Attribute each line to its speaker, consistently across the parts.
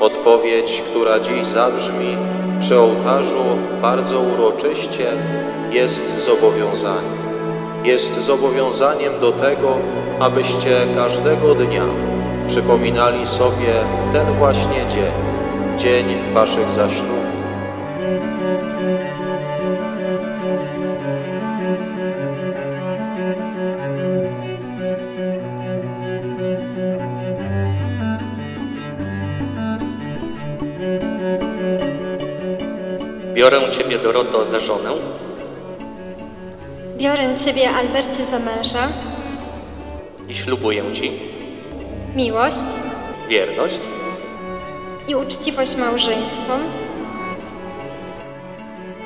Speaker 1: Odpowiedź, która dziś zabrzmi przy ołtarzu bardzo uroczyście, jest zobowiązaniem. Jest zobowiązaniem do tego, abyście każdego dnia przypominali sobie ten właśnie dzień, dzień waszych zaślubów.
Speaker 2: Biorę Ciebie, Doroto, za żonę.
Speaker 3: Biorę Ciebie, Albercie, za męża,
Speaker 2: i ślubuję Ci.
Speaker 3: Miłość.
Speaker 2: Wierność.
Speaker 3: I uczciwość małżeńską.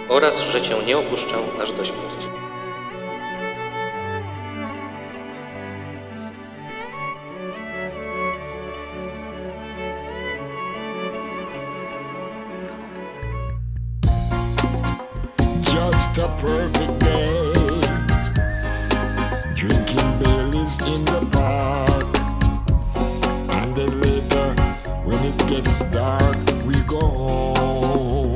Speaker 2: Oraz, że Cię nie opuszczę aż do śmierci.
Speaker 4: Just a perfect day. Drinking Baileys in the park. And then later, when it gets dark, we go home.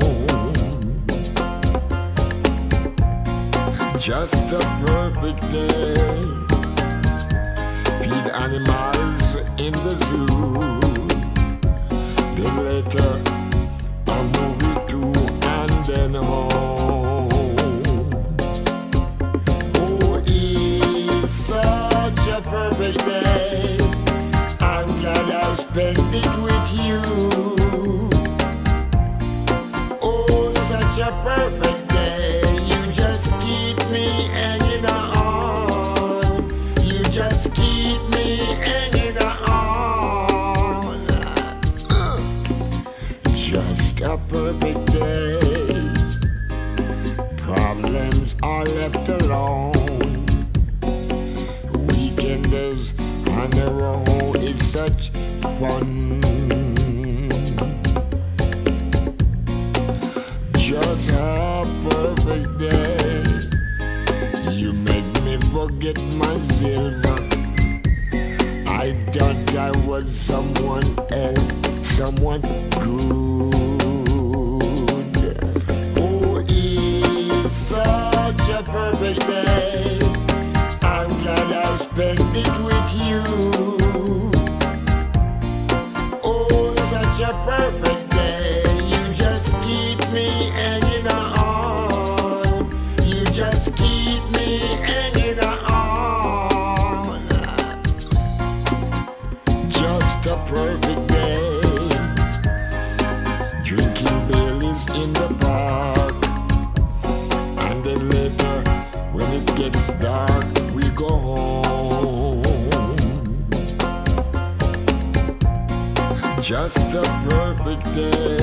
Speaker 4: Just a perfect day. Feed animals in the zoo. Then later, such a perfect day. I'm glad I spent it with you. Oh, such a perfect day. You just keep me hanging on. You just keep me hanging on. Just a perfect day. Problems are left alone. The road, it's such fun. Just a perfect day. You make me forget my silver. I thought I was someone else, someone good. You. Oh, such a perfect day. You just keep me hanging on. You just keep me hanging on. Just a perfect day. Drinking Baileys in the park. And then later, when it gets dark, we go home. Just a perfect day.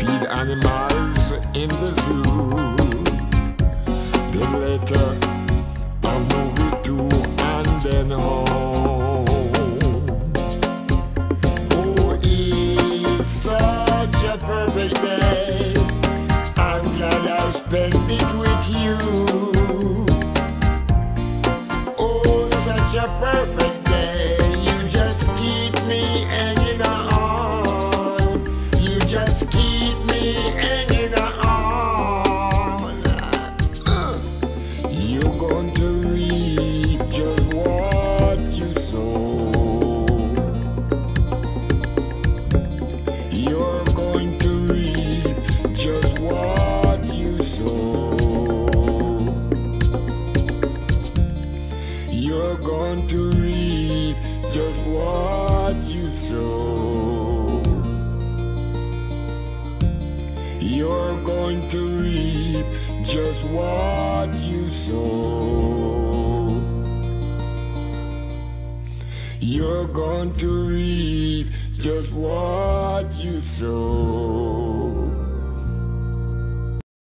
Speaker 4: Feed animals in the zoo. Then later, a movie too, and then home. You're going to reap just what you sow. You're going to reap just what you sow. You're going to reap just what you sow.